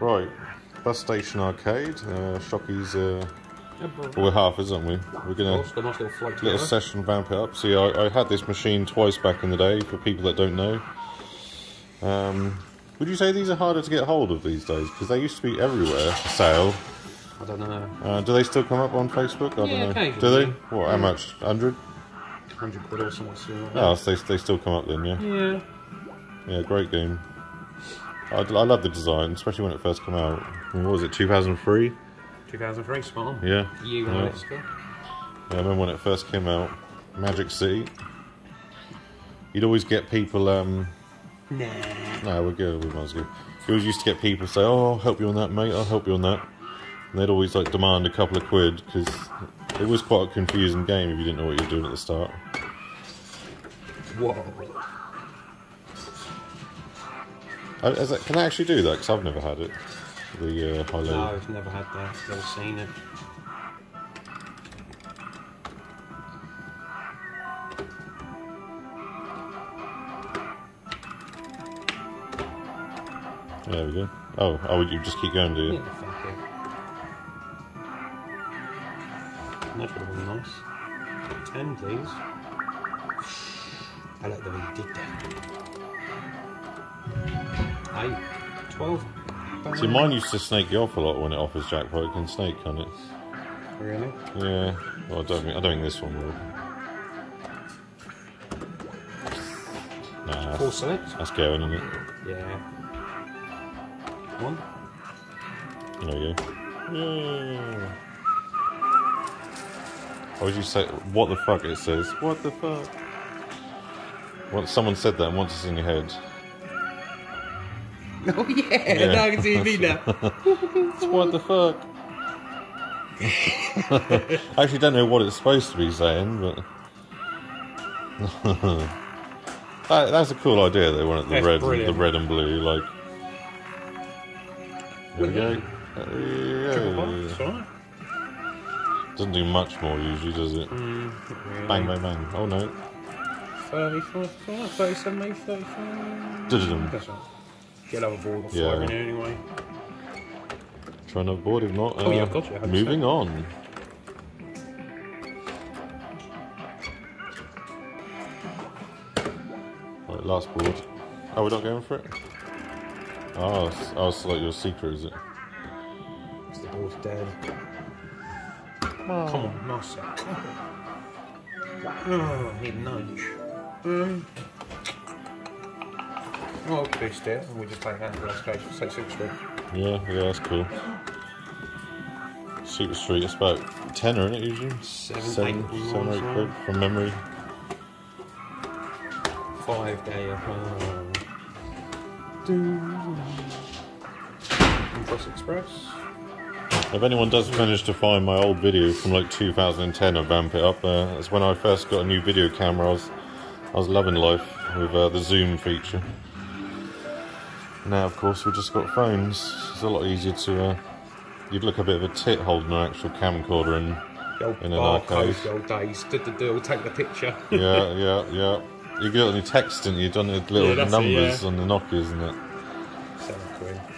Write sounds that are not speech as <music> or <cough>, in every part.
Right, bus station arcade. Uh, Shocky's. Uh, Yeah, well, we're half, isn't we? We're gonna a nice little little session vamp it up. See, I, I had this machine twice back in the day. For people that don't know, um, would you say these are harder to get hold of these days? Because they used to be everywhere for sale. I don't know. Uh, do they still come up on Facebook? I Yeah, don't know. Do they? What? How much? Hundred? 100 quid or something like. Oh, so they, they still come up then, yeah. Yeah. Yeah, great game. I, I love the design, especially when it first came out. I mean, what was it, 2003? 2003, spot on. Yeah. You yeah. know it still. Yeah, I remember when it first came out, Magic City. You'd always get people, um, Nah. no, we're good, we might as well. You always used to get people say, oh, I'll help you on that, mate, I'll help you on that. And they'd always, like, demand a couple of quid, because it was quite a confusing game if you didn't know what you were doing at the start. Whoa. That, can I actually do that? Because I've never had it. The uh, high No. I've never had that. Never seen it. There we go. Oh, oh, you just keep going, do you? Yeah, thank you. That would have been nice. Ten, please. I like the way you did that. Eight. Twelve. See, mine used to snake you off a lot when it offers jackpot. It can snake, can it? Really? Yeah. Well, I don't think, I don't think this one will. Nah, Four that's, select? that's going, isn't it? Yeah. One. There we go. Yeah. Or would you say, what the fuck it says? What the fuck? What, someone said that and once it's in your head. <laughs> Oh yeah, Yeah. now I can see me now. It's what the fuck? I actually don't know what it's supposed to be saying, but. <laughs> that, that's a cool idea, they want it the That's red, brilliant. the red and blue, like. There we go. Triple There we it's go. Doesn't do much more usually, does it? Mm, really. Bang, bang, bang. Oh no. 34, 37, maybe 35. Dudum. That's right. Get overboard before Yeah. I win anyway. Trying to avoid if not. Oh, yeah, uh, I've got you, 100%. Moving on. Right, last board. Oh, we're not going for it? Oh, it's, oh, it's like your secret, is it? It's the board's dead. Come on, nice. Oh, I need a nudge. Um, well, boost it and we just take that in last case. Say six straight. Yeah, yeah, that's cool. Super Street, it's about 10, isn't it, usually? Seven. Seven, seven, eight, seven, eight quid from memory. Five day of home. Cross Express. If anyone does manage to find my old video from like 2010 of Vamp It Up, uh, that's when I first got a new video camera. I was, I was loving life with uh, the zoom feature. Now, of course, we've just got phones. It's a lot easier to. Uh, you'd look a bit of a tit holding an actual camcorder and In an arcade. the old days. Did the deal, take the picture. yeah, <laughs> yeah, yeah. You get on your text, didn't you? Done the little Yeah, that's it, numbers yeah. on the Nokias, isn't it?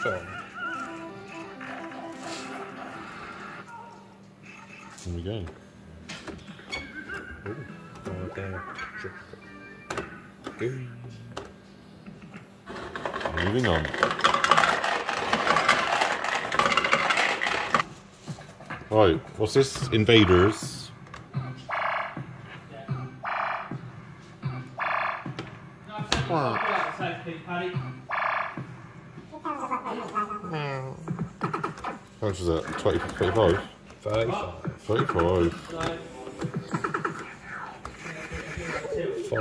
Sorry. Here we go. Oh, damn. Good. Moving on. Right, what's this? Invaders. How much is that? 20, 25? 35. 35. Please.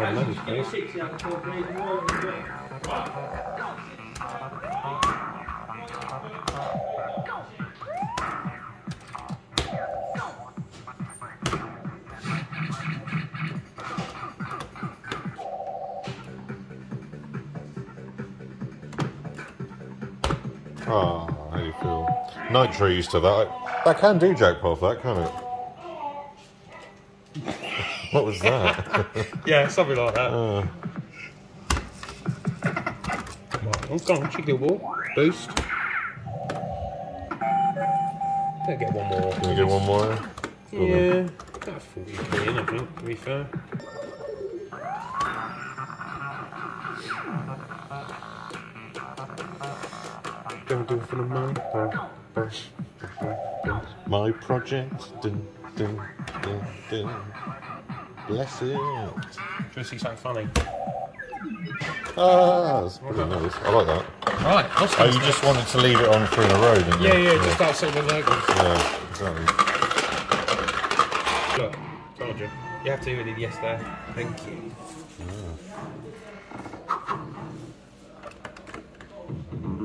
Ah, how do you feel? Nitro used to that. That can do jackpot, that can it? What was that? <laughs> Yeah, something like that. Uh, Right, I'm going, cheeky little ball. Boost. Better get one more. Can we get one more? On. Yeah, about 40k in, I think, to be fair. Don't do it for the money. My project. Dun, dun, dun, dun. Bless it. Do you want to see something funny? Ah, that's pretty nice. I like that. Right, Oh, you just wanted to leave it on through the road, didn't you? Yeah, yeah, just outside the logos. Yeah, exactly. Look, told you. You have to do it, yes there. Thank you.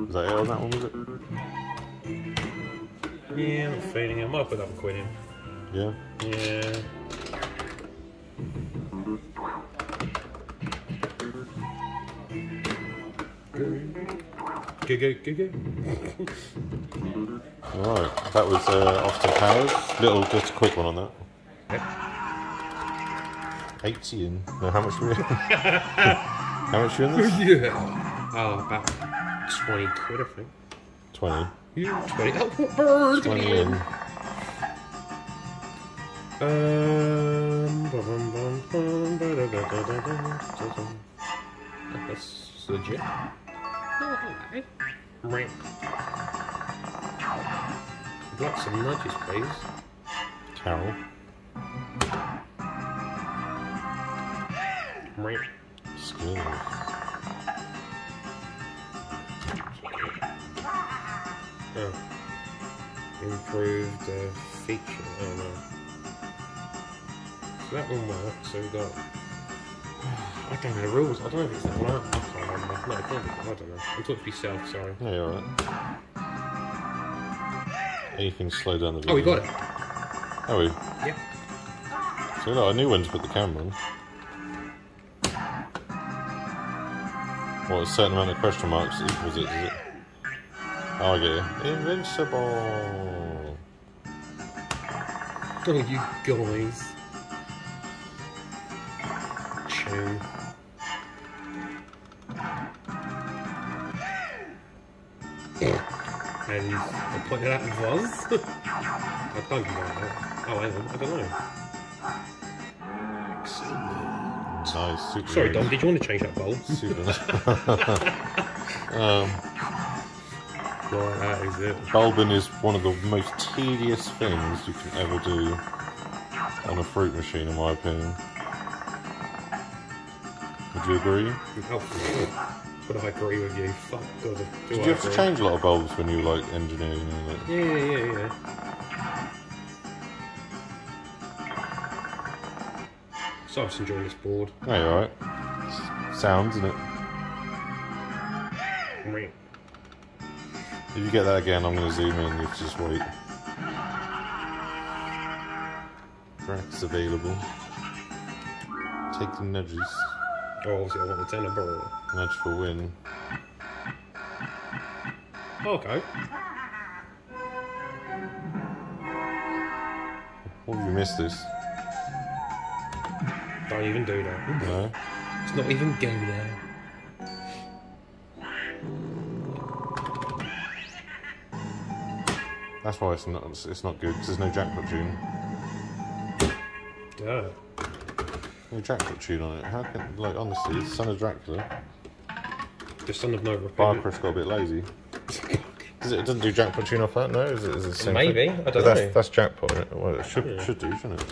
Is that it on that one, was it? Yeah, I'm not feeling it. I might put another quid in. Yeah. Yeah. Go, go, go, go. Alright, that was uh, Austin Powers. Little, just a quick one on that. Yep. 80 in. No, how much were we <laughs> How much were in this? Yeah. Oh, about 20 quid, I think. 20. Yeah, 20. Oh, bird! 20 in. Um, bum, bum, bum, bum, ba, da, da, da, da, da, da, da. That's legit. Oh, hello. Right. Like some nudges, please. Carol. Right. Skills. Oh. Improved uh, feature. Oh no. So that one works. So we've got. I don't know the rules. I don't know if it's that one. I can't remember. No, it can't be. I don't know. I'm talking to yourself. Sorry. Yeah, you're alright. Anything slow down the video. Oh, we got it. Oh, we. Yeah. So look, I knew when to put the camera on. What, a certain amount of question marks equals it, is it? Oh, I get you. Invincible! Oh, you guys. Chew. And I pointed out it was. <laughs> I don't know. Oh, hang on. I don't know. Nice, super Sorry. Dom. Did you want to change that bowl? <laughs> Super <laughs> um, right, that is it. bulbing is one of the most tedious things you can ever do on a fruit machine, in my opinion. Would you agree? But I agree with you. Fuck God. Do Did I you have to change a lot of bulbs when you were like engineering and Yeah, yeah, yeah, yeah. So I was enjoying this board. Oh, alright. Sounds, isn't it? If you get that again, I'm going to zoom in. You just wait. Tracks available. Take the nudges. Oh, obviously I want the tenor ball. Nudge for win. Okay. What have you missed this? Don't even do that. No? It's not even go there. That's why it's not it's not good because there's no jackpot tune. Duh. No jackpot tune on it. How can like honestly, Son of Dracula. The son of no repeat. Barcrest's got a bit lazy. Does it, it doesn't do jackpot tune off that? No, is it? Is it the same Maybe, thing? I don't that's, know. That's jackpot. Well, it should Yeah. should do, shouldn't it?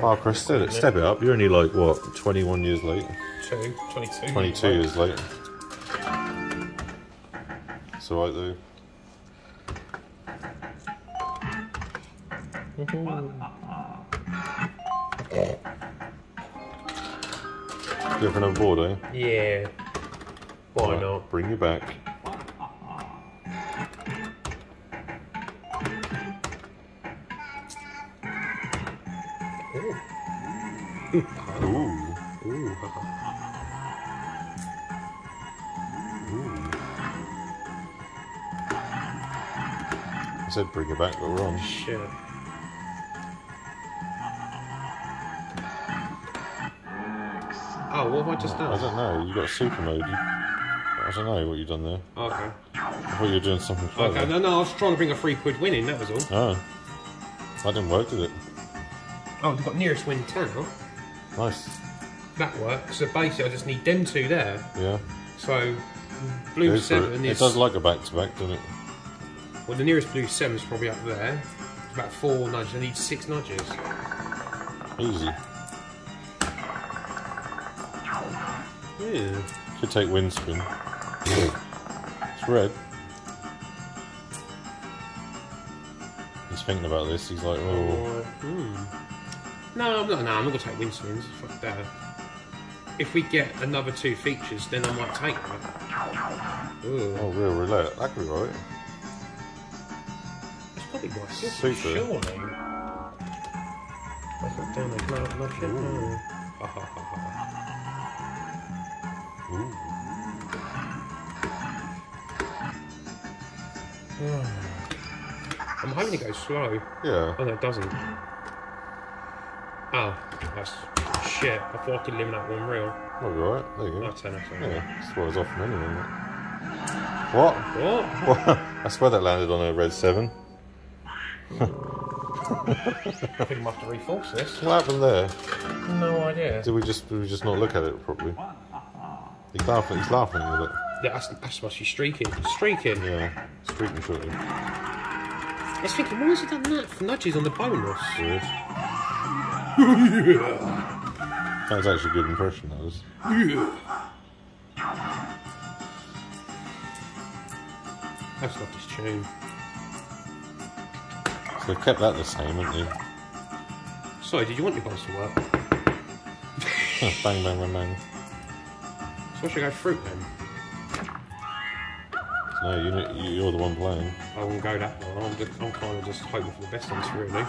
Barcroft, step it, step it up. You're only like what, 21 years late? Two, 22. 22 years late. It's alright though. Go for another board, eh? Yeah. Why Right, not? Bring you back. Ooh. Ooh. I said bring it back, but we're on. Shit. Have I just I don't know. You got super mode. You, I don't know what you've done there. Okay. I thought you were doing something clever. Okay, no, no, I was trying to bring a three quid win in, that was all. Oh. That didn't work, did it? Oh, we've got nearest win 10, huh? Nice. That works. So basically, I just need them two there. Yeah. So, blue Go 7 it. is. It does like a back to back, doesn't it? Well, the nearest blue 7 is probably up there. It's about four nudges. I need six nudges. Easy. Yeah. Could take wind spin. It's red. He's thinking about this. He's like, oh, Hmm. No, I'm not. No, I'm not gonna take wind swings. Fuck that. If we get another two features, then I might take that. Ooh, oh, reel roulette. That could be right. that's probably my Super. Surely. Not down there. No, no shit. Hoping it goes slow. Yeah. Oh no, it doesn't. Oh, that's shit. I thought I could eliminate one reel. Oh, you're right. There you go. Oh, 10 out of Yeah, that's what was off from anyway. it? What? What? <laughs> I swear that landed on a red 7. I think I might have to reforce this. What happened there? No idea. Did we just did we just not look at it properly? He's laughing. He's laughing with it. Yeah, that's, that's why she's streaking. Streaking. Yeah, streaking shortly. I was thinking, why has he done that for nudges on the bonus? Weird. That was actually a good impression. That was. I just love this tune. So they kept that the same, haven't they? Sorry, did you want your bonus to work? bang, bang, bang, bang. So I should go fruit then. No, you know, you're the one playing. I won't go that one. I'm, just, I'm kind of just hoping for the best on this, really.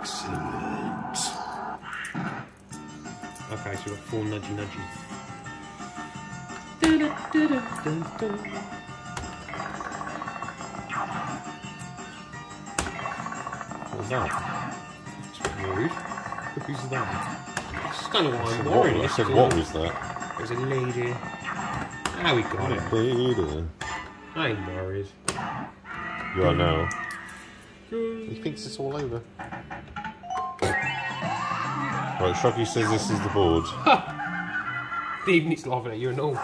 Excellent. Okay, so we've got four nudgy nudges. What was that? It's rude. Who's that? I don't know why I'm worried. I said, what was that? There's a lady. Ah, we got it. Peter. I ain't worried. You are now. He thinks it's all over. Right, Shocky says this is the board. Even it's laughing at you and all.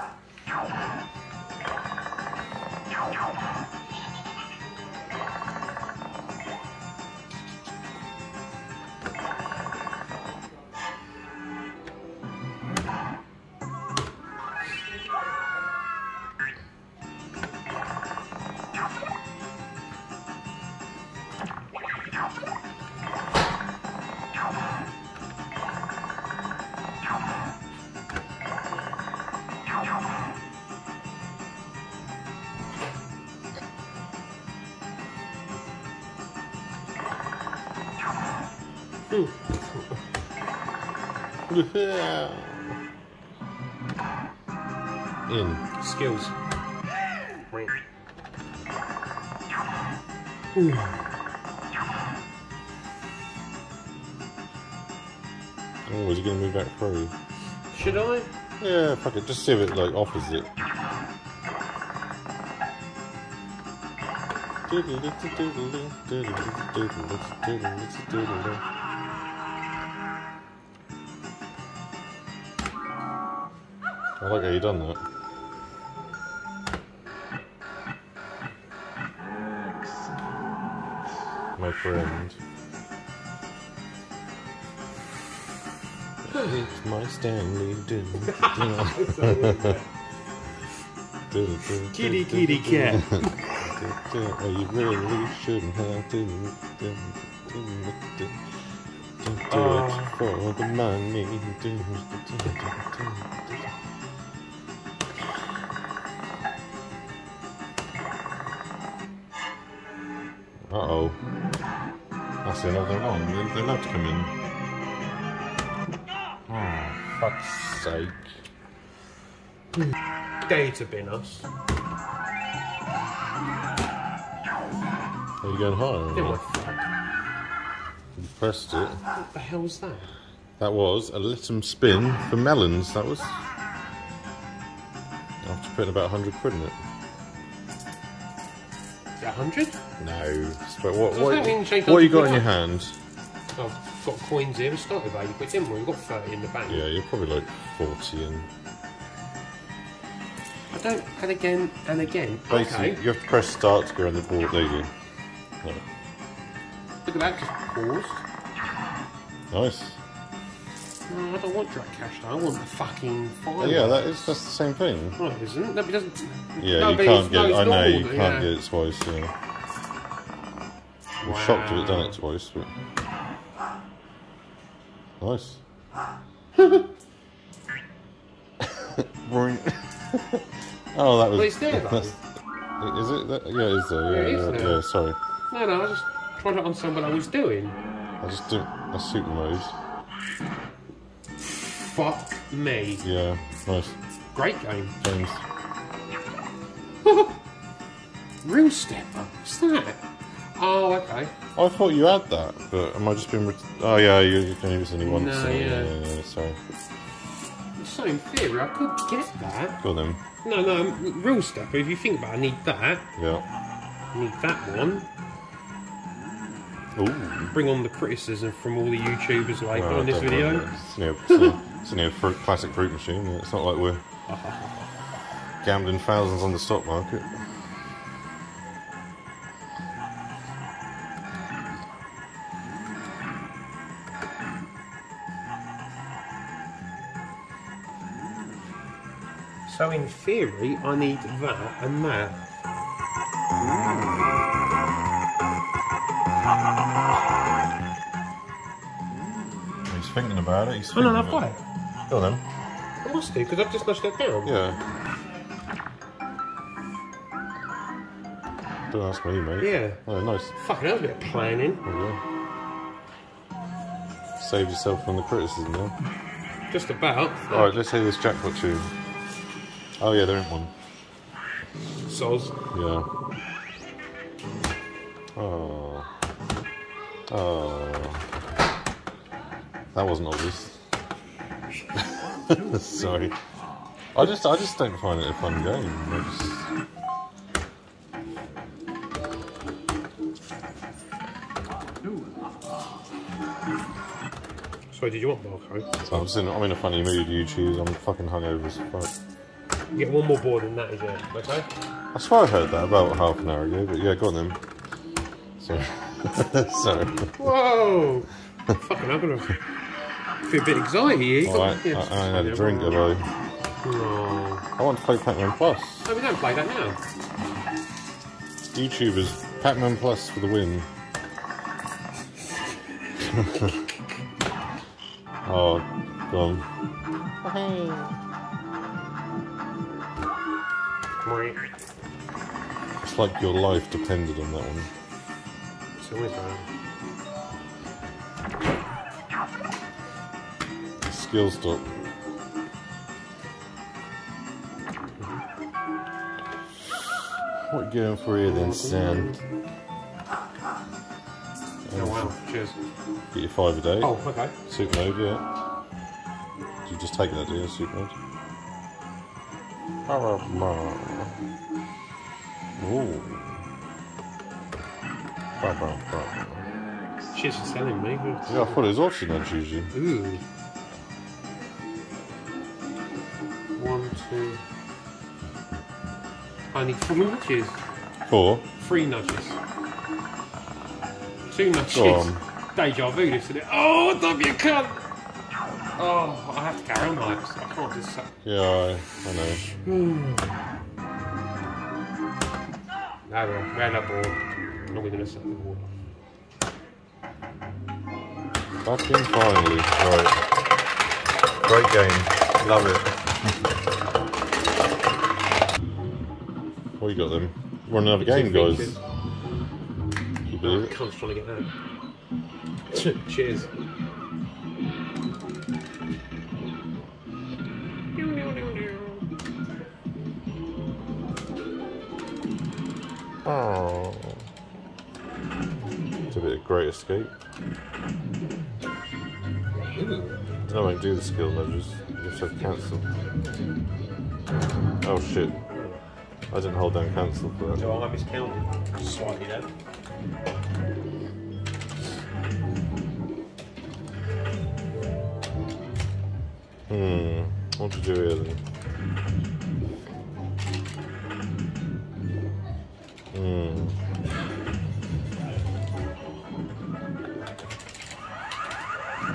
In. Skills. Oh, is he going to move back through? Should I? Yeah, fuck it. Just see if it like offers it. I like how you done that. My friend. <laughs> It's my Stanley <laughs> Doom. <laughs> Kitty, kitty, cat. Oh, you really shouldn't have to. Do Oh. it uh. for the money. Uh oh. That's another one. They- They'll have to come in. Oh, fuck's sake. Data bin us. Are you going higher? Then or what not? fuck? You pressed it. What the hell was that? That was a Little spin for melons. That was. After putting about 100 quid in it. that 100? No. But what, what, mean what you got in your hand? I've got coins here. We started with 80 quid, didn't we? We've got 30 in the bank. Yeah, you're probably like 40 and I don't, and again, and again. basically okay. you have to press start to go on the board, there you. No. Look at that, just paused. Nice. No, I don't want direct cash though. I want the fucking fire. Oh, yeah, that is that's the same thing. No, it isn't. No, it doesn't. Yeah, no, you can't get no, I know normal, you can't yeah. get it twice, yeah. I'm shocked to have done it twice, but nice. <laughs> Boing. <laughs> oh, that was. Well, it's there, though. Is it? That, yeah, it is there. Yeah, Yeah, it is yeah, there. yeah, Sorry, No, no, I was just trying to understand what I was doing. I just did a super mode. Fuck me. Yeah, nice. Great game. James. <laughs> Reel stepper. What's that? Oh, okay. I thought you had that, but am I just being? Ret- oh yeah, you, you can use only once. No, so, yeah. yeah, yeah, Sorry. So in theory, I could get that. Go then. No, no, um, reel stepper. If you think about it, I need that. Yeah. I need that one. Ooh. Bring on the criticism from all the YouTubers like Well, on this video. It's a, it's a- it's a fruit, classic fruit machine. It's not like we're <laughs> gambling thousands on the stock market. So in theory, I need that and that. He's thinking about it. He's thinking Oh no, I've got it. Go on then. I must do because I've just smashed it down. Yeah. Don't ask me, mate. Yeah. Oh, nice. Fucking hell, a bit of planning. Oh, you go. Saved yourself from the criticism there. Just about. Alright, let's hear this jackpot tune. Oh yeah, there ain't one. Soz. Yeah. Oh. Oh. That wasn't obvious. <laughs> Sorry. I just I just don't find it a fun game. Sorry, did you want Marco? So I'm just in I'm in a funny mood, you choose. I'm fucking hungover as fuck. You get one more board than that, is it? Okay. I swear I heard that about half an hour ago, but yeah, go on then. Sorry. <laughs> Sorry. Whoa! Fucking, I'm gonna feel a bit anxiety eh? here. Alright, I, I had a drink, have I? No. I want to play Pac-Man Plus. No, we don't play that now. YouTubers, Pac-Man Plus for the win. <laughs> oh, go on. Oh, It's like your life depended on that one. So where's that? Skill stop. What you going for here then, Sam? Oh wow, cheers. Get your five a day. Oh, okay. Super mode, yeah. You just take that, do you? Super mode. Ooh. Ba, ba, ba. Cheers for telling me. Yeah, I thought it was option on usually. Ooh. One, two. I need four nudges. Four. Three nudges. Two nudges. Go on. Deja vu, this isn't it? Oh, W cunt! Oh, I have to carry on like this. I can't just. Yeah, I, I know. No, we're we're that board. I'm not going to set the board. Back in finally. Right. Great game. Love it. what you got then? We're on another game, guys. Can you believe it? Cunt's trying to get that. <laughs> Cheers. Escape. No, I do the skill measures. You have to cancel. Oh shit. I didn't hold down cancel for that. So I miscounted slightly there. Hmm. What to do here then? Hmm.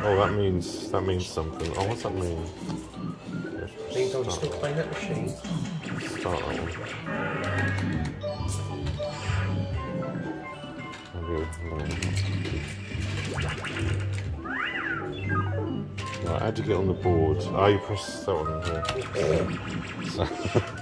Oh, that means that means something. Oh, what's that mean? Means I'm still playing that machine. Start that one. Right, how'd you get on the board? Ah, you press that one here. So- <laughs>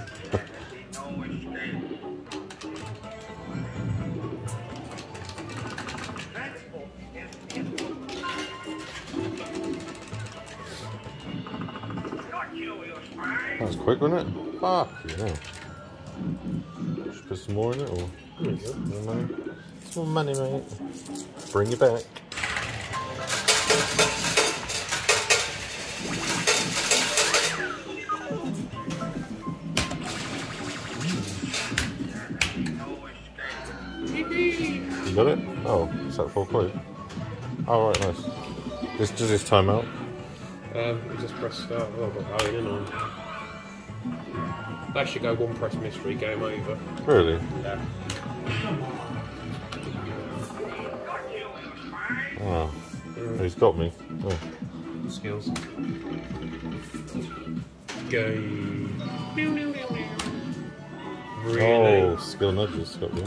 quick, wasn't it? Fuck, yeah. Should put some more in it, or There you go. more money? Some more money, mate. Bring it back. You got it? Oh, is that four quid? Oh, right, nice. This, does this time out? Um, just press start. Oh, I've got in on. That should go one press mystery, game over. Really? Yeah. Oh, he's got me. Oh. Skills. Game. Really? Oh, skill nudges got me.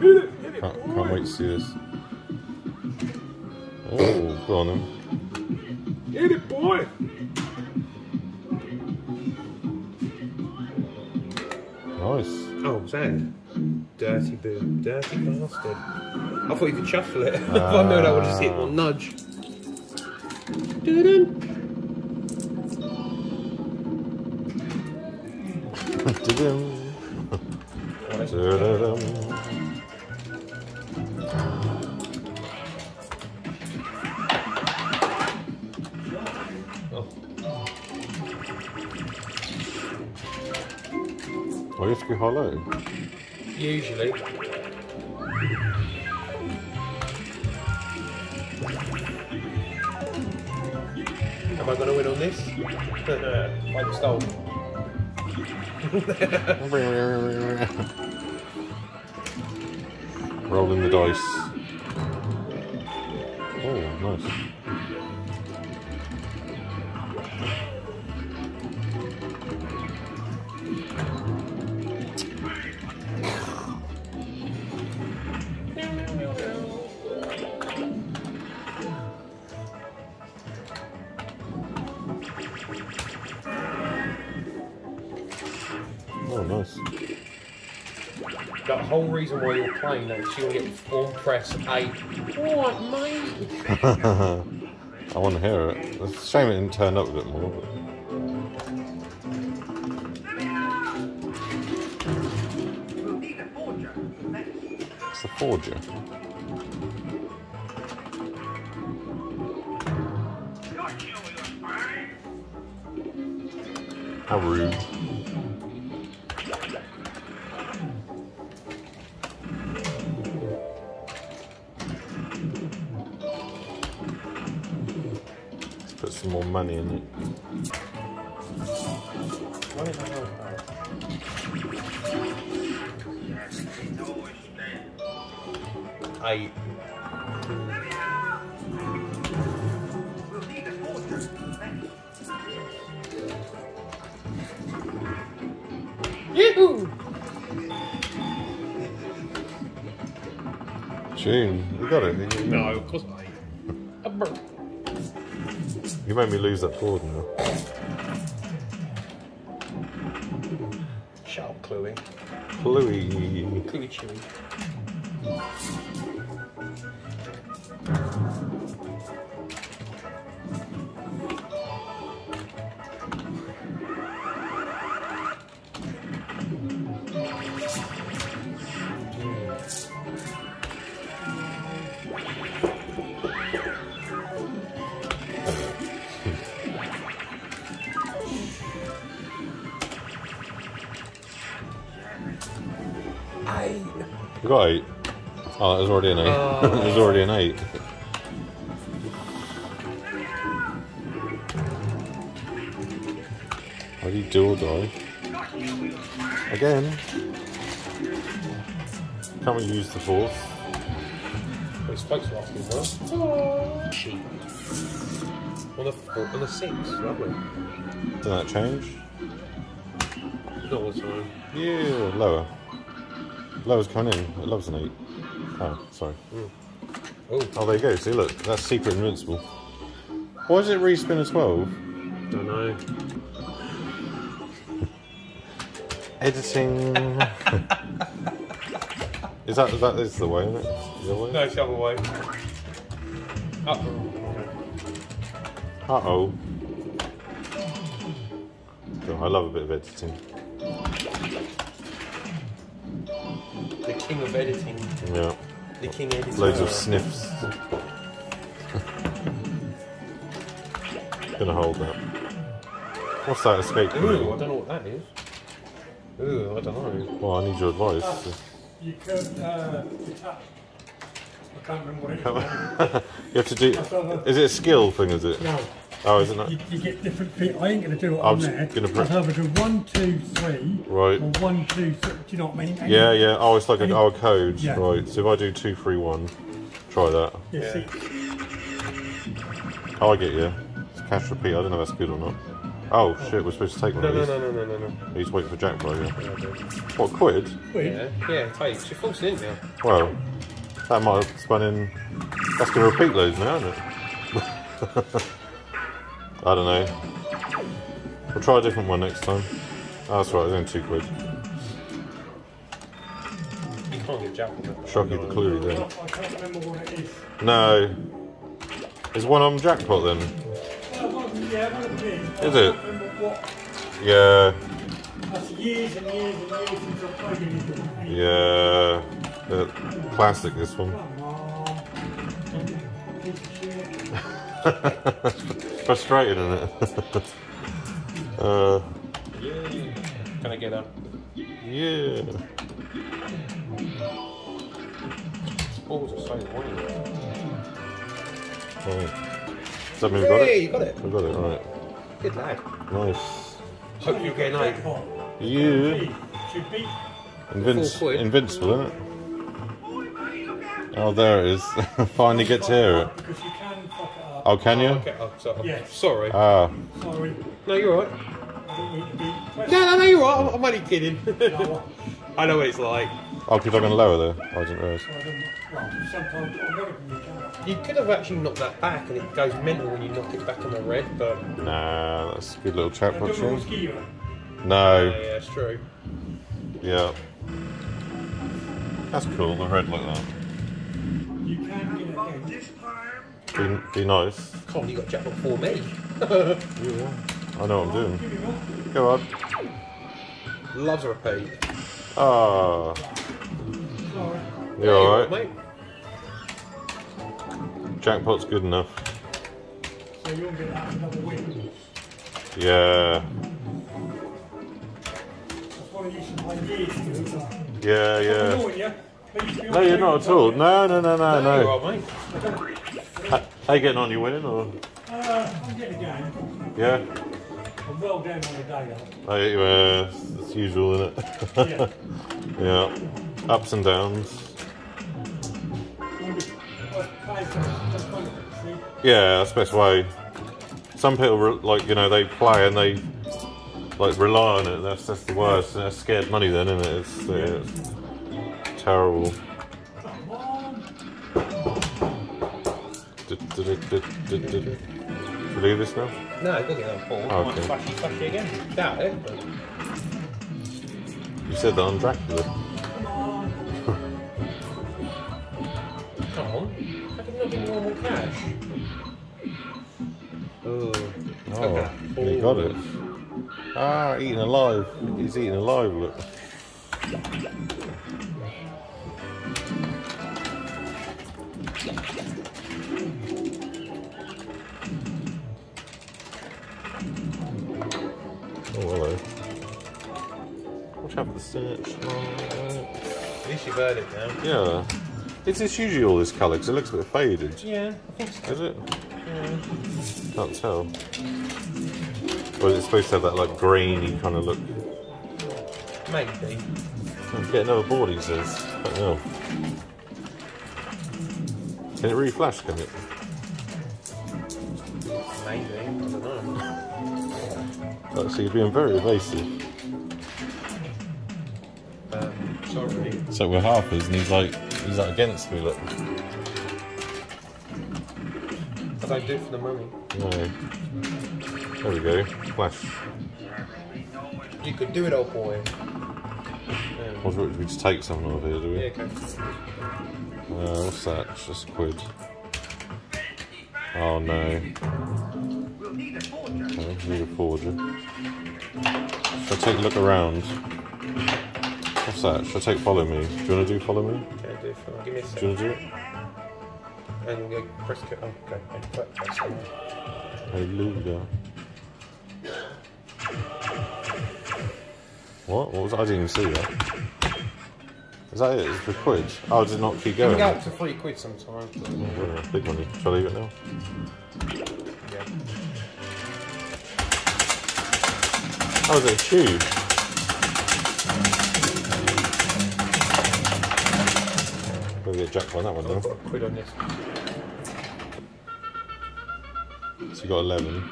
Hit it, hit it, Can't, can't wait to see this. Oh, go on then. Hit it, boy! Nice. Oh, Zan. Dirty boo. Dirty bastard. I thought you could shuffle it. <laughs> if I knew that would just hit one nudge. Da-dum. <laughs> Da-da-dum. <laughs> Why do you have to go hollow? usually. Am I going to win on this? <laughs> like the stole. <laughs> Rolling the dice. Oh, nice. Reason why you're playing that is you'll get one press eight. What, mate? <laughs> I want to hear it. It's a shame it didn't turn up a bit more. But... It's the forger. Eight. Yahoo! June, you got it. No, of course not. A. You made me lose that board now. Shut up, Chloe. Chloe. Oh, it was already an eight. Oh. <laughs> it was already an eight. How do you do or die? Again. Can't we use the force? Well, it's supposed to last as well. Cheap. On a four, on a six, lovely. Does that change? Not all the time. Yeah, lower. Lower's coming in. It loves an eight. Oh, sorry. Oh, Oh, there you go. See, look, that's secret invincible. Why does it respin a 12? don't know. <laughs> Editing. is that that is the way, isn't it? The way? No, it's the other way. Up. Uh oh. I love a bit of editing. The king of editing. Yeah. The king editor. Loads of sniffs. Gonna hold that. What's that escape? Ooh, I don't know what that is. Ooh, I don't know. Well, I need your advice. You could, uh, tap. I can't remember what it is. <laughs> you have to do. Is it a skill thing? Is it? No, Oh, is it not? you, you get different feet. I ain't going to do it I'm on there. gonna put- I'll either do one, two, three, Right. or one, two, three. Do you know what I mean? And Yeah, yeah. Oh, it's like a, Any- oh, a code. Yeah. Right. So if I do two, three, one, try that. You Yeah. Oh, I get you. It's cash repeat. I don't know if that's good or not. Oh shit, we're supposed to take one No, of no, these. no, no, no, no, no. He's waiting for Jack Bro, yeah. Yeah, I do. What, quid? weird. Yeah, yeah, takes. You're forcing it now. Well, that might have spun in. That's going to repeat those now, isn't it? <laughs> I don't know. We'll try a different one next time. Oh, that's right, it's only two quid. You can't get jack with. Shocky the clue I then. I can't remember what it is. No. Is one on jackpot then? Well, one of them- yeah, one of them is. but Is I it? can't remember what. Yeah, That's years and years and years since I've played anything. Yeah. Uh, classic, this one. <laughs> <laughs> Come on. Piece of shit. Frustrating, isn't it? <laughs> uh, Yeah. Can I get up? yeah. Balls are so annoying. Right. Does that mean we got Hey, it? you got it. We got it, right. Good lad. Nice. Hope you get an eight. You. Should be. Invinci- invincible, isn't it? Oh, there it is. <laughs> Finally get to hear it. Because you can fuck it up. Oh, can you? Okay, oh, sorry. Yes. Sorry. Ah, Sorry. no, you're right. I don't mean to be. No, no, no, you're right. I'm, I'm only kidding. <laughs> I know what it's like. oh, because I'm going to lower there. I didn't realise. I don't, well, sometimes I work with you could have actually knocked that back and it goes mental when you knock it back on the red, but Nah, that's a good little chat I box don't know room. what's gear. yeah, No, yeah, it's true. yeah. That's cool, the red like that. You can get it again. Be, be nice. Come on, you got jackpot for me. Yeah, I know what I'm doing. Give me one. Go on. Loves a repeat. Ah, Sorry. you're alright. mate. Jackpot's good enough. So you'll get that another win. Yeah, That's what I used to play years ago. yeah, yeah. annoying you. Please feel No, you're not at all. talk. No, no, no, no, You're no. All right, mate. How you getting on? You winning or? Uh, I'm getting a game. Yeah. I'm well down on the day Oh, yeah, it's usual, isn't it? Yeah. <laughs> yeah. Ups and downs. I'm just- I play for for fun, see? Yeah, that's the best way. Some people like you know they play and they like rely on it. That's that's the worst. That's scared money then, isn't it? It's, it's terrible. Did, did, did, did. Should we leave this now? No, look at that ball. Oh, okay. flashy, flashy again. Doubt it, but You said that on Dracula. Come on. come on. How can you not get normal cash? Oh, Oh, he got it. Ah, eating alive. He's eating alive. Look. Hello. Watch out for the search lights. least you've heard it now. Yeah. It's is this usually all this colour? Because it looks a bit faded. Yeah, I think so. Is it? Yeah. Can't tell. Well, it's supposed to have that like grainy kind of look. Maybe. Hmm, Get another board, he says. Fucking hell. Can it really flash, can it? Maybe. I don't know. Oh, so you're being very evasive. Sorry. So we're halfers and he's like, he's like against me, look. I don't do it for the money. No. There we go. Flash. You could do it, old boy. What do we, we just take something off here, do we? Yeah, okay. Uh, what's that? It's just a quid. Oh no. Okay, need a forger. Should I take a look around? What's that? Should I take follow me? Do you want to do follow me? Okay, do it for Give me a Do you want to do it? And go press. Oh, okay. Hallelujah. What? What was that? I didn't even see that. Is that it? It's for quid? Oh, does it not keep You can going? go up to three quid sometimes. Oh, big money. Shall I leave it now? Yeah. Oh, is it a tube? We'll get jacked on that one I've now. got a quid on this. So you got 11.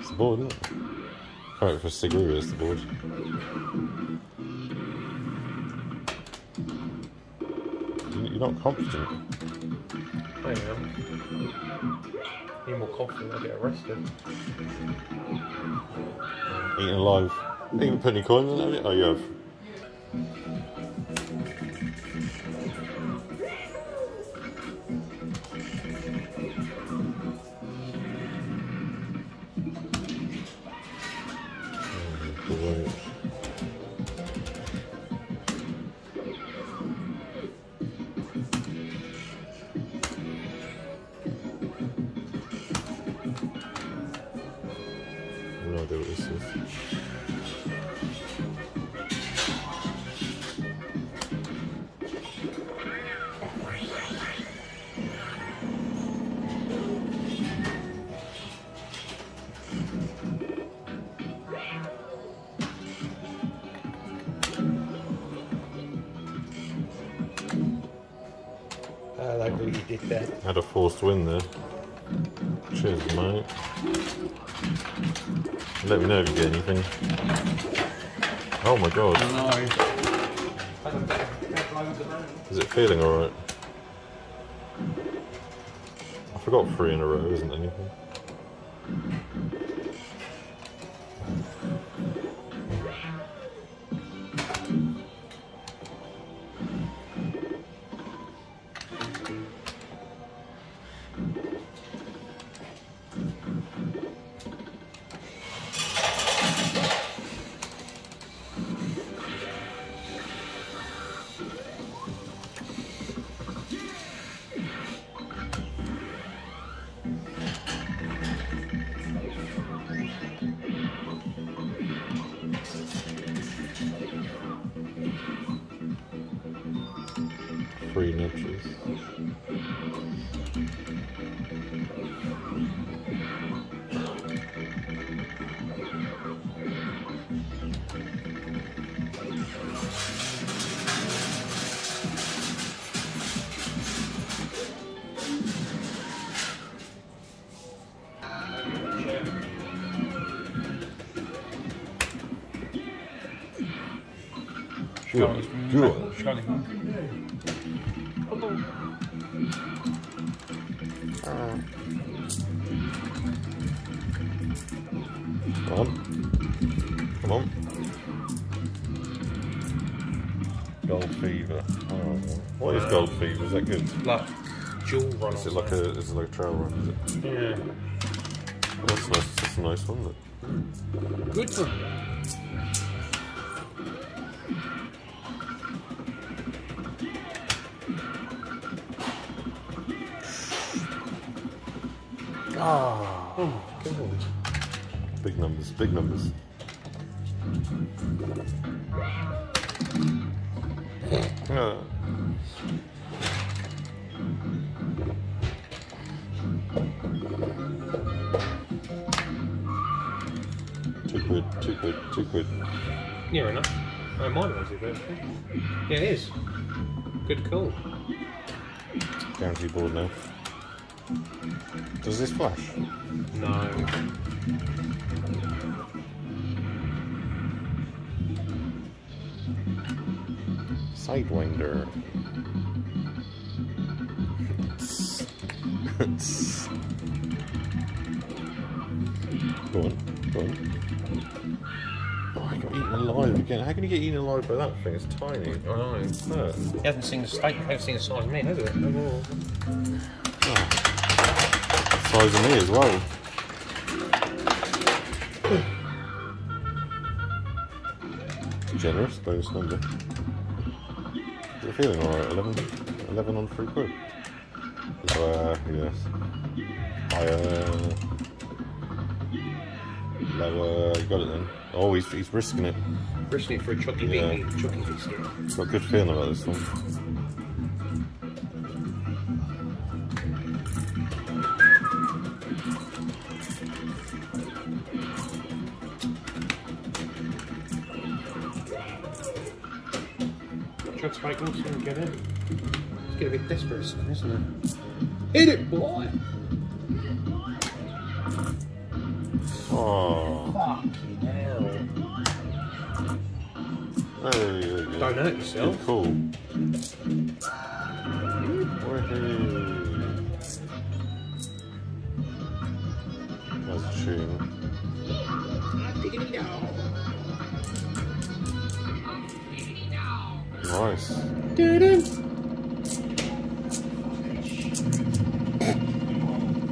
It's the board, isn't it? Correct for Siguru is the board. You- You're not confident. I am. Need more confident, I'll get arrested. Eating alive. Even put any coins in it? Oh, you have. Thank you. Three in a row, isn't anything? Good. Good. Uh, come on. Come on. Gold fever. Oh, what is gold fever? Is that good? Like, dual run Is it like a is it like a trail run? Is it? Yeah. Oh, that's nice. That's a nice one. Isn't it? Good one. Numbers. Big numbers. Uh. Two quid, two quid, two quid. Near enough. Oh, mine was it, but yeah, it is. Good call. Guarantee board now. Does this flash? No. Sidewinder. go on, go on. Oh, I got eaten alive again. How can you get eaten alive by that thing? It's tiny. I know. Look. He hasn't seen the steak, he hasn't seen the size of me, has it? Oh. Size of me as well. Generous bonus number. It feeling alright? 11, 11 on three quid. Lower, yes. Higher. Uh, uh, Lower, you got it then. Oh, he's, he's risking it. Risking it for a chucky Yeah. yeah. chucky biscuit. Got a good feeling about this one. Make get in. It's getting a bit desperate, soon, isn't it? Hit it, boy! Oh, Fucking hell. hey, there you. Don't hurt yourself. call.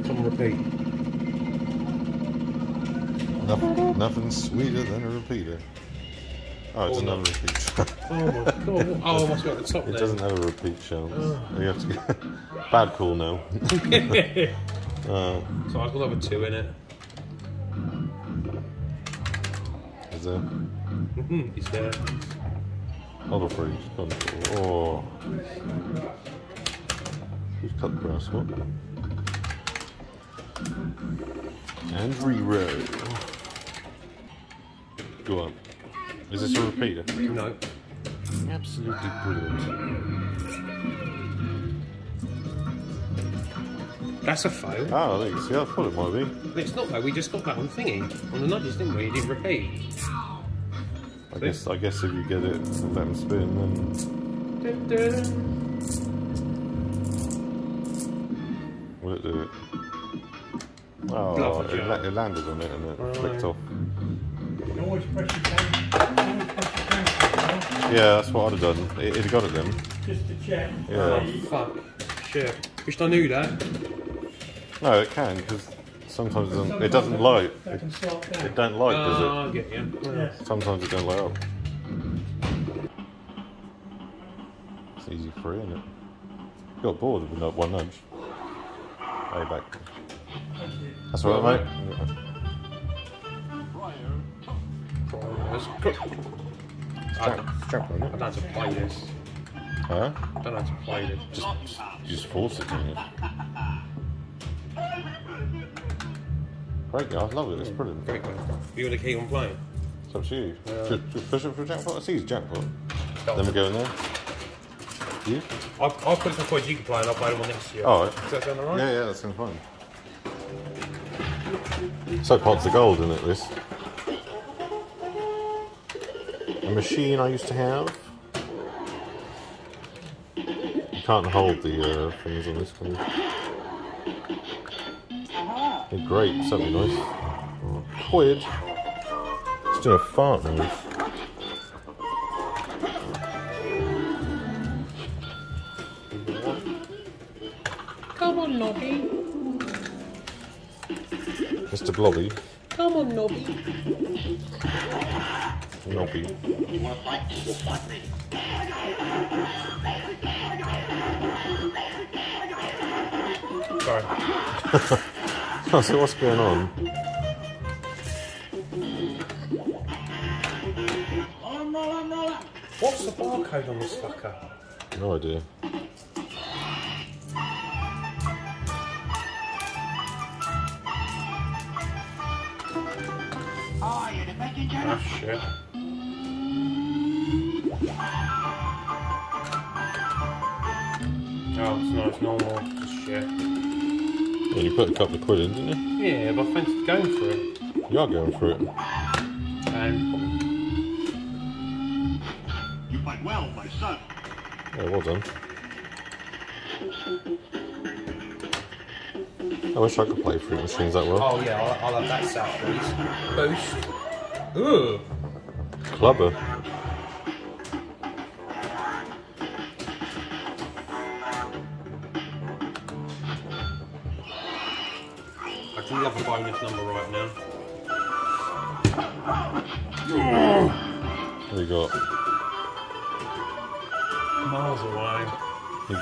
Come repeat. Nothing, nothing sweeter than a repeater. Oh, it's Oh, no. another repeat. Oh my god. Oh, I must be at the top it there. doesn't have a repeat shell. You have to get <laughs> bad call now. <laughs> uh, so I've got another two in it. is there Mm-hmm. Is there? other three? Oh, who's cut the grass? What? And reroll. Go on. Is this a repeater? No. Absolutely brilliant. That's a fail. Oh, there you see. I thought it might be. But it's not though. We just got that on thingy on the nudges, didn't we? You didn't repeat. I guess. I guess if you get it, and let them spin, then will it do it? Oh, it, la- it landed on it and it Right. flicked off. You always press your down, always press your down, Yeah, that's what I'd have done. It, it'd have got it then. just to check. Yeah. See, Fuck. Shit. Wished I knew that. No, it can because sometimes it doesn't, it doesn't light. It, it don't light, does ah, I get you. it? Yes. Sometimes it don't light up. It's easy free, isn't it? Got bored with that one nudge. Way back. That's it. That's all right, mate. Priors. I Strap, don't, strap I it. don't know how to play this. Huh? I don't know how to play this. Just, just, just force it, don't you? Great, I love it. It's brilliant. Very good. You want to keep on playing? It's up to you. Yeah. Should, should push it for a jackpot? I see it's jackpot. Then we go in there. You? I'll, I'll put some coins you can play and I'll play the one next year. Alright. Does that sound alright? Yeah, yeah, that sounds fine. So pots of gold, isn't it, this? A machine I used to have. You can't hold the uh, things on this, you? They're great, something nice. Quid. It's doing a fart noise. Come on, Nobby. Mr. Blobby. Come on, Nobby. Nobby. Sorry. <laughs> So what's going on? What's the barcode on this fucker? No idea. Oh, shit. You put a couple of quid in, didn't you? Yeah, but I fancied going for it. You are going for it. And You fight well, my son. Yeah, well done. I wish I could play fruit machines that well. oh yeah, I'll, I'll have that set, please. Boost. Ooh. Clubber.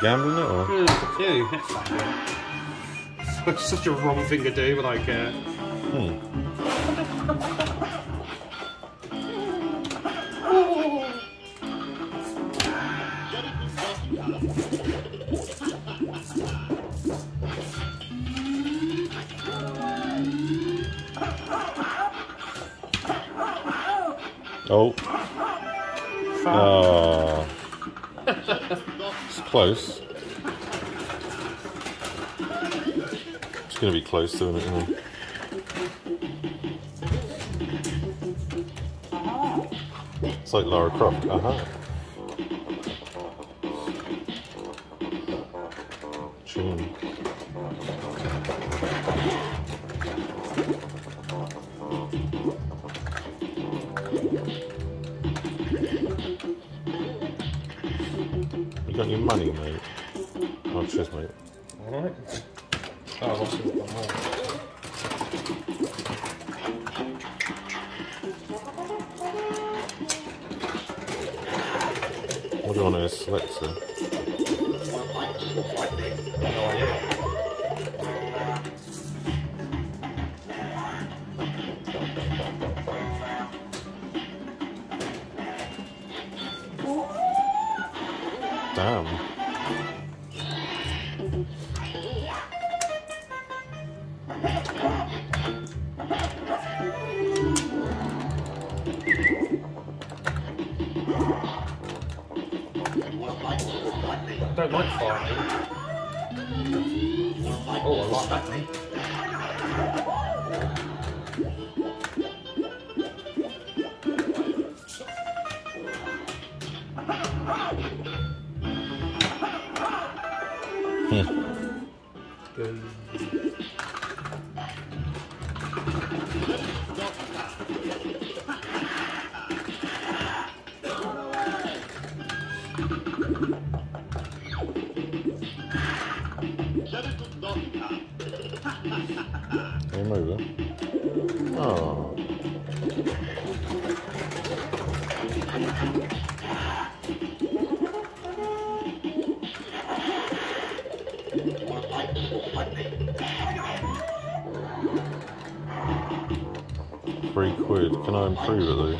Gambling it or? Yeah. That's like. It's <laughs> such a wrong thing to do, but I care. Hmm. Close. It's going to be close, it? Isn't it? It's like Lara Croft. Aha. Tune. Oh, it. Oh. What do you want to select, sir? Though?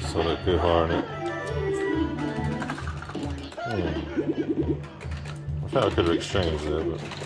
So that higher on it. Hmm. I think I could have exchanged there, but.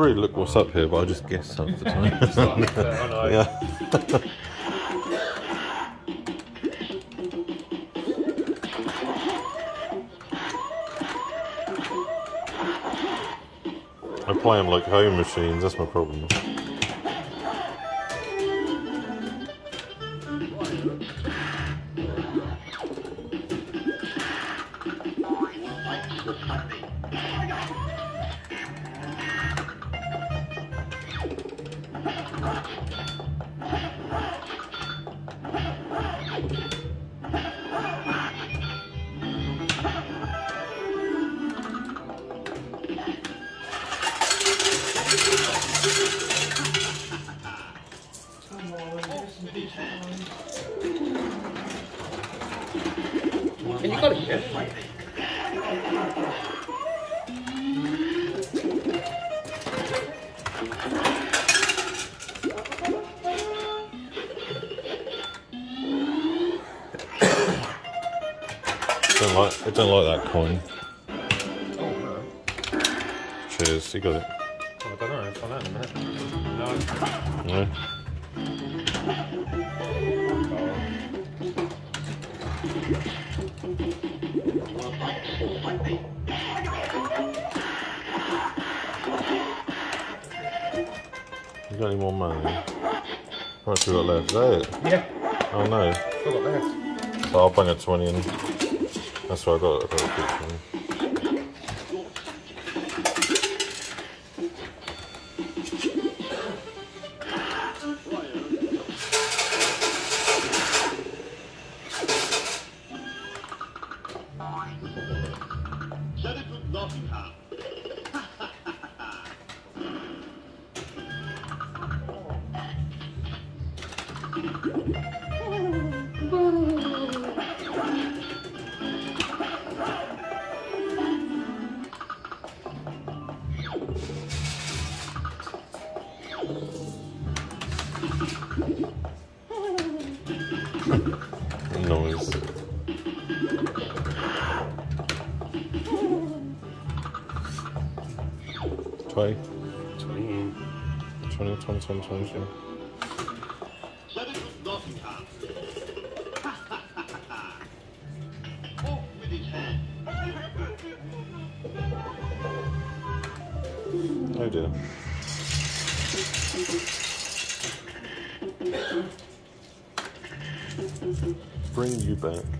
really look what's up here, but I just guess half the time. yeah. I play them like home machines, that's my problem. 20 in. With his head. Oh. Bring you back.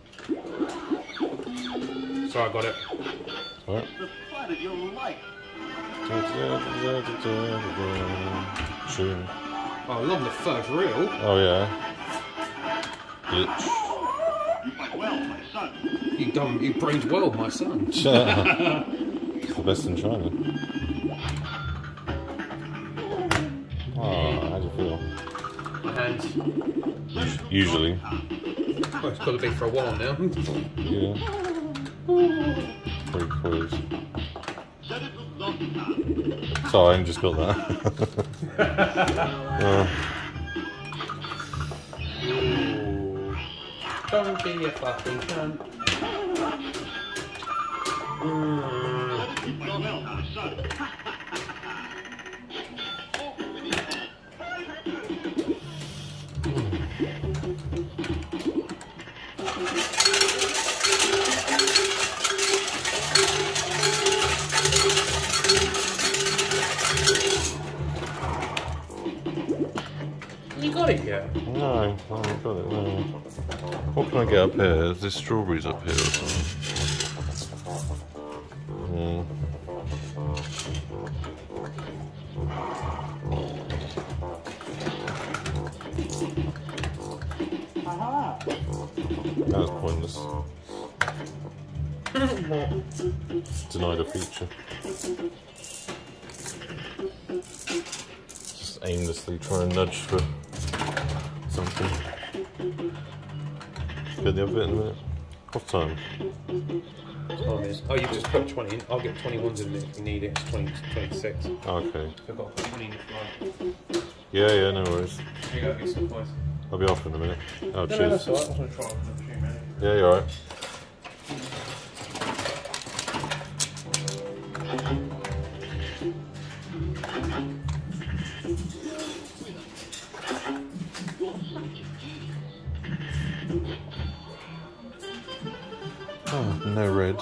So I got it. Alright. The fun of your life. Sure. Oh, I love the first reel. Oh yeah. Bitch. You fight well, my son. You done. You brained well, my son. it's <laughs> <laughs> the best in China. Oh, how do you feel? And Usually. well, it's got to be for a while now. Yeah. Three quiz. Set it with Nottingham. Sorry, I just got that. Uh, <laughs> Ooh. Don't be a fucking cunt. Mm. You yet? No, I haven't got it. No. What can I get up here? There's strawberries up here or something. Hmm. That was pointless. Denied a feature. Just aimlessly try and nudge for something. Get the other bit in a minute. What time? Time is. Oh, you just put 20 in. I'll get 21s in a minute if you need it. It's 20, 26. Oh, okay. I've got to put 20 in the fly. Yeah, yeah, no worries. You get some. I'll be off in a minute. Oh, No, no, cheers. that's alright. I was try a few. Yeah, you're alright. No red.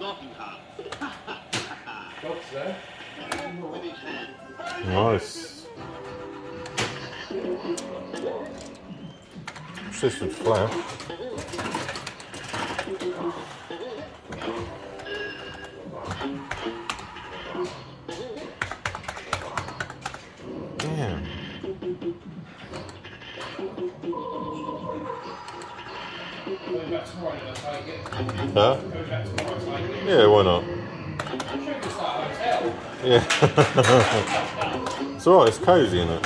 Nottingham. <laughs> Dog's there. Nice. With flash? Damn. Huh? Going back tomorrow, that's how you get. Yeah, why not? Yeah. it's alright, it's cozy, isn't it?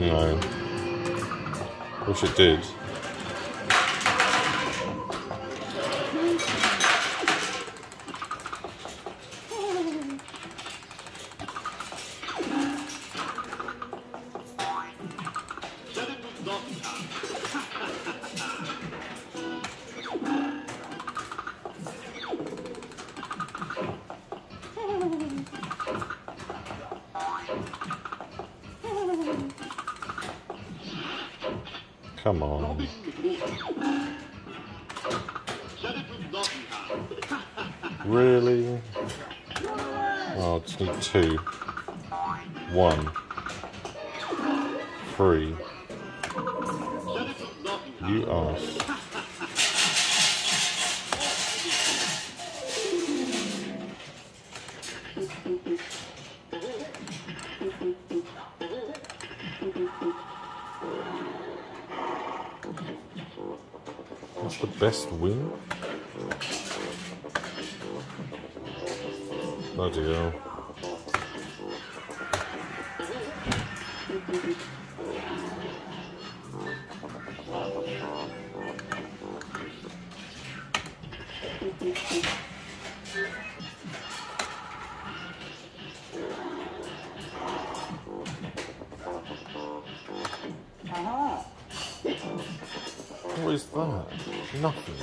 No. Wish it did. best win? Bloody hell. What is that? Nothing.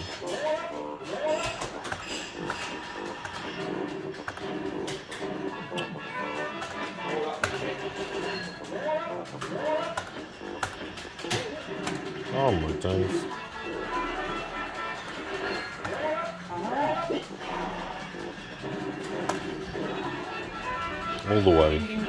Oh my days. All the way.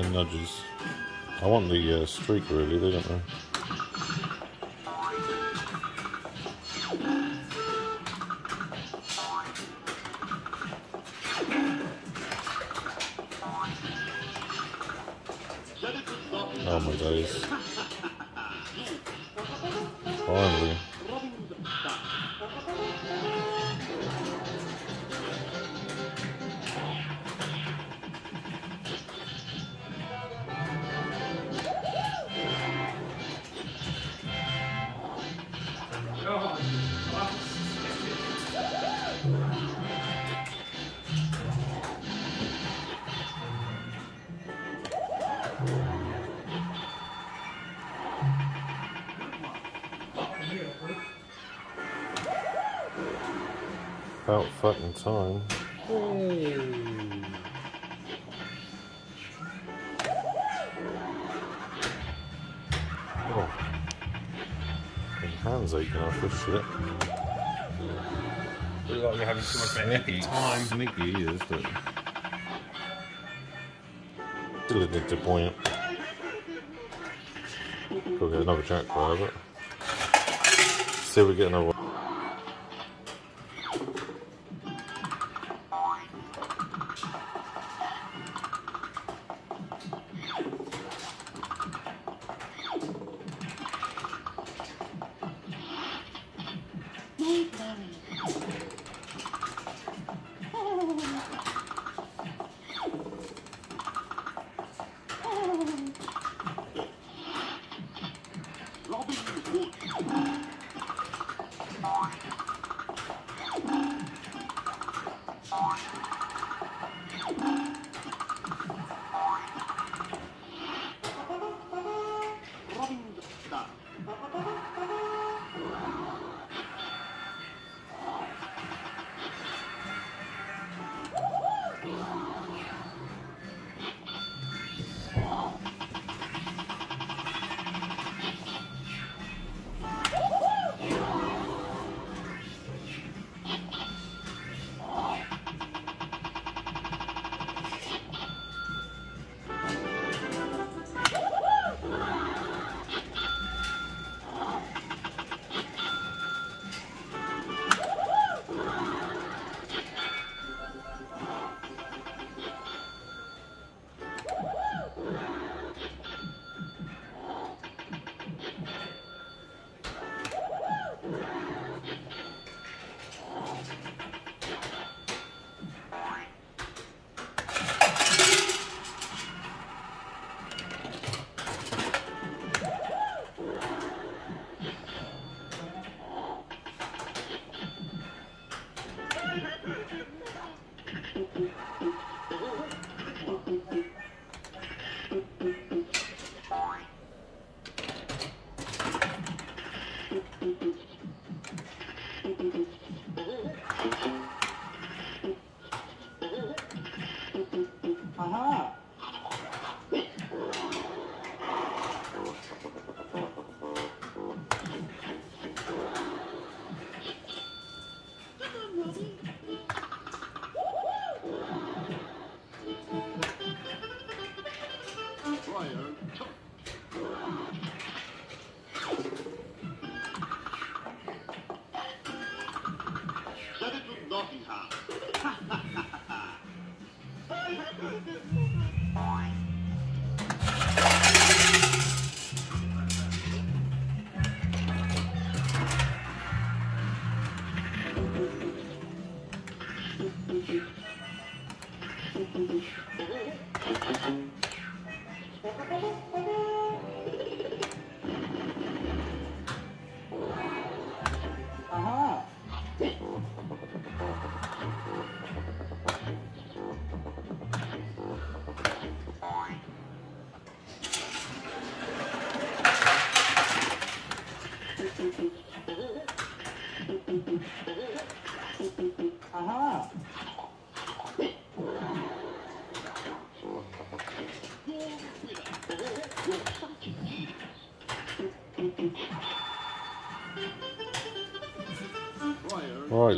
Ten nudges. I want the uh, streak really, they don't know. Oh my days. Time. Oh. My hands aching off this shit. Look like you're having too much epic time. Sneaky he is, but. Still disappointing. Could get another jack for. See if we get another one.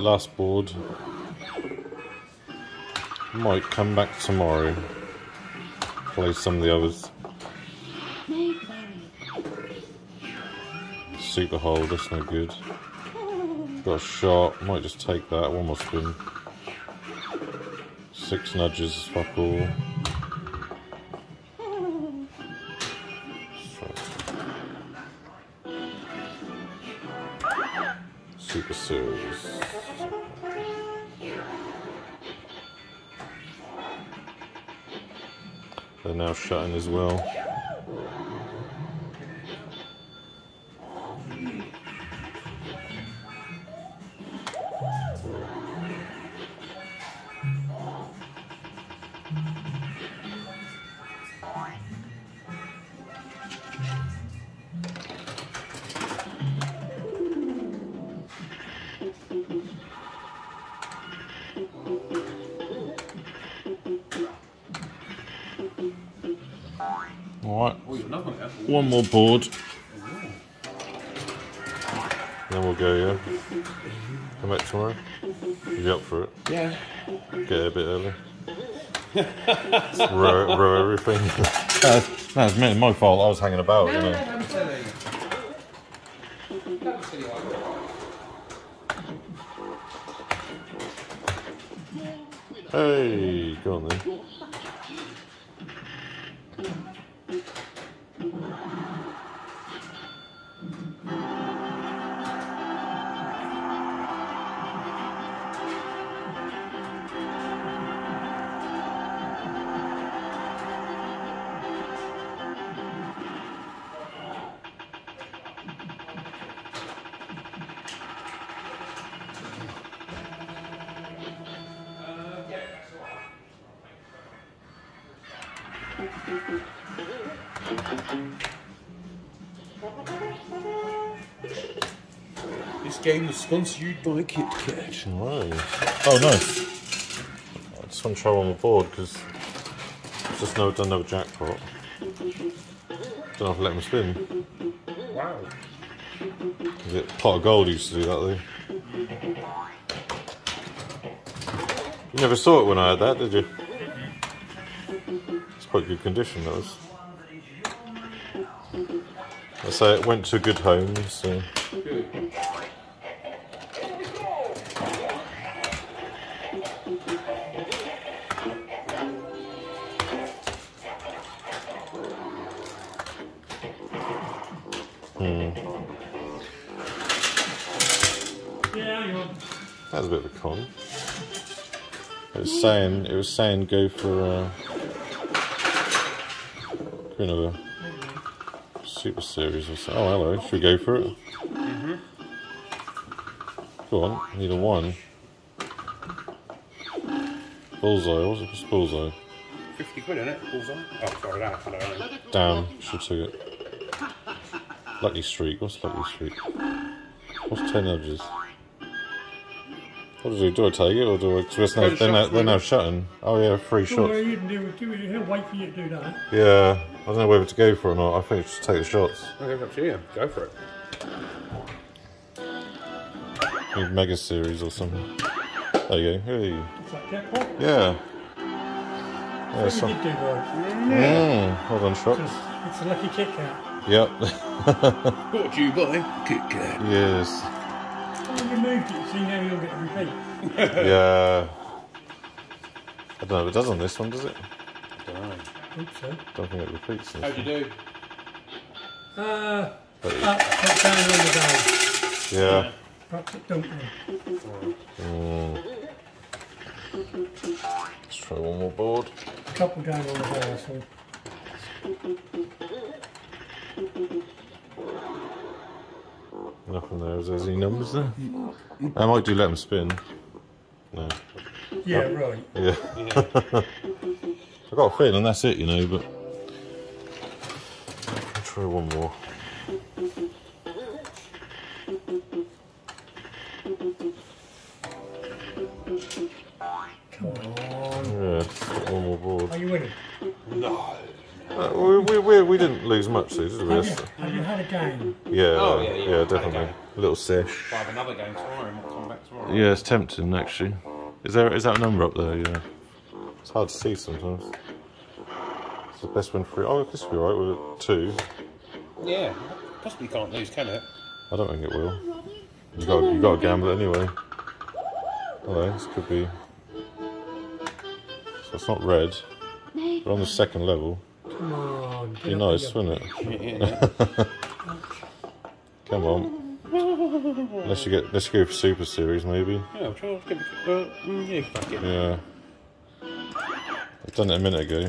Last board. Might come back tomorrow. Play some of the others. Super hold, that's no good. Got a shot, might just take that, one more spin. Six nudges, fuck all. Well. One more board. Then we'll go, yeah? Come back tomorrow? You up for it? Yeah. Get here a bit early. Row, row everything. <laughs> that's, that's me, my fault. I was hanging about, you know. don't be silly. Don't be silly, Ivan. Hey, go on then. This game was sponsored by Kit Kat. Right. Oh, nice. I just want to try one more board because just never done no jackpot. Don't know if I let him spin. Wow. Is it pot of gold used to do that though? You never saw it when I had that, did you? Quite good condition, that was. I say it went to a good home, so. Good. On. That was a bit of a con. It was saying it was saying go for uh, kind of a super series or something. Oh hello, should we go for it? Mm-hmm. Go on, need a one. Bullseye, what's it? Bullseye? 50 quid in it, bullseye. Oh, sorry, that. I don't. Damn, should have took it. Lucky streak, what's lucky streak? What's ten edges? What do I do? Do I take it or do I? Because they're, now- they're, now- they're now shutting. Oh yeah, free Well, shots. you can do it. Do it. He'll wait for you to do that. Yeah, I don't know whether to go for it or not. I think just take the shots. Okay, it's up to you. Go for it. Need Mega Series or something. There you go. Hey. It's like jackpot. Yeah. Yeah, You some, did do right. mm, well done, shots. It's a lucky Kit Kat. Yep. <laughs> Brought to you by Kit Kat. yes. Well, you moved it, so now you'll get a repeat. Yeah. I don't know if it does on this one, does it? Hope so. Don't think it repeats. How'd you do? Uh, up, up, down on the day. one. Yeah. Perhaps it don't know. Mm. Let's try one more board. A couple down on the day, so. Nothing there. Is there any numbers there? I might do let them spin. No. Yeah, right. Yeah. Yeah. <laughs> I got a feeling that's it, you know, but I'll try one more. Come on. Yeah, got one more board. Are you winning? no. Uh, we, we, we, we didn't lose much, though, did we? Have you, have you had a game. Yeah, Oh, yeah, yeah, yeah, had a definitely. A little sesh. We'll have another game tomorrow and we'll come back tomorrow. Yeah, it's tempting actually. Is there is that a number up there? Yeah. It's hard to see sometimes. It's the best win for Oh, this will be alright with it two. Yeah. Possibly can't lose, can it? I don't think it will. You got you got to gamble it anyway. Hello, this could be. So it's not red. We're on the second level. Come on. Be nice, here. wouldn't it? Yeah. <laughs> Come on. Unless you get let's go for Super Series maybe. yeah, I'm sure. I'll give Uh, mm, yeah, fuck it. Yeah. I've done it a minute ago.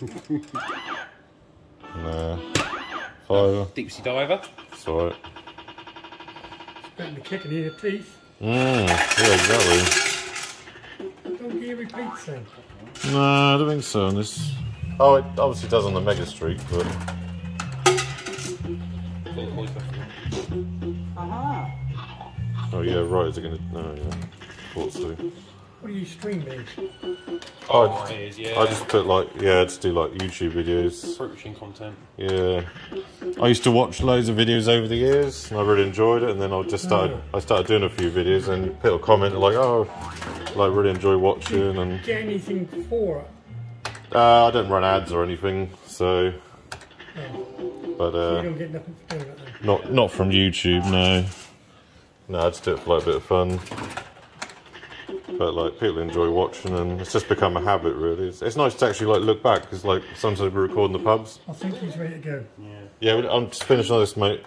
<laughs> nah. Five. Deep sea diver. It's alright. Spitting the kick in your teeth. Mmm. Yeah, exactly. Don't give me pizza. No, I don't think so on this. Oh, it obviously does on the Mega Streak, but Full of poison. oh yeah, right. Is it gonna? No, yeah. Thought so. What are you streaming? Oh, Oh, it is, yeah. I just put like yeah, I just do like YouTube videos. Fruit content. Yeah, I used to watch loads of videos over the years, and I really enjoyed it. And then I just started, I started doing a few videos, and people comment like, "Oh, like really enjoy watching," and Get anything for it? uh, I don't run ads or anything, so. But You uh, don't get nothing for doing it then. not not from YouTube, no. No, I just do it for like a bit of fun. But like people enjoy watching, and it's just become a habit, really. It's, it's nice to actually like look back because like sometimes we record in the pubs. I think he's ready to go. Yeah, yeah. I'm just finishing on this, mate.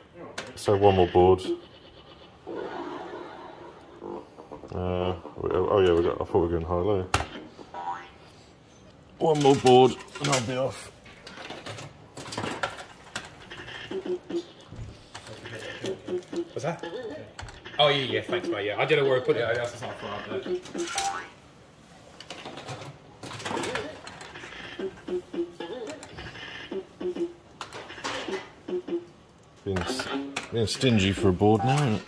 So one more board. Uh, oh yeah, we got. I thought we were going high low. One more board, and I'll be off. What's that? Oh, yeah, yeah, thanks, mate. Yeah, I don't know where I put it. I just not far up there. Being, being stingy for a board now. Isn't it?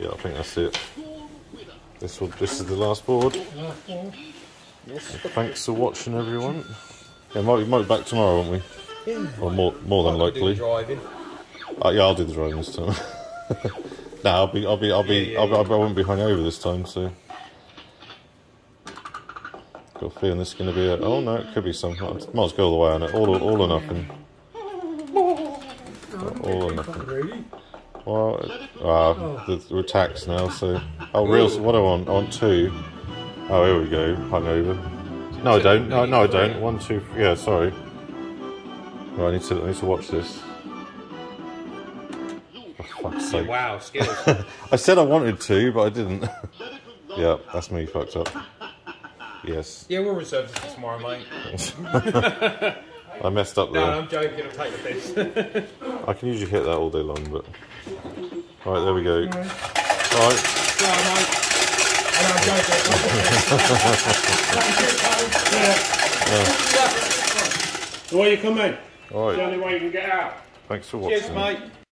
Yeah, I think that's it. This will. This is the last board. Last ball. Thanks for watching, everyone. Yeah, might, we might be back tomorrow, won't we? Yeah. Or more, more than I'll likely. Driving. Uh, yeah, I'll do the driving this time. <laughs> no, I'll be, I'll be, I'll be, Yeah, yeah, I'll, be- I won't be hungover this time. So, got a feeling this is going to be a. Oh no, it could be something. Might as well go all the way on it. All, all or nothing. All or nothing. Really? Well, uh, the, we're taxed now, so. Oh, real. What do I want? I want two. Oh, here we go. Hungover. No, I don't. No, no, I don't. One, two. Three. Yeah, sorry. Right, I need to, I need to watch this. Fuck's sake. Wow, skills. <laughs> I said I wanted to, but I didn't. <laughs> yeah, that's me fucked up. Yes. yeah, we'll reserve this for tomorrow, mate. <laughs> I messed up there. No. I'm joking. I'll take the piss. I can usually hit that all day long, but. Alright, there we go. Right. Alright. no, mate. I I'm joking. Where you come in? Alright. The only way you can get out. Thanks for watching. Cheers, mate.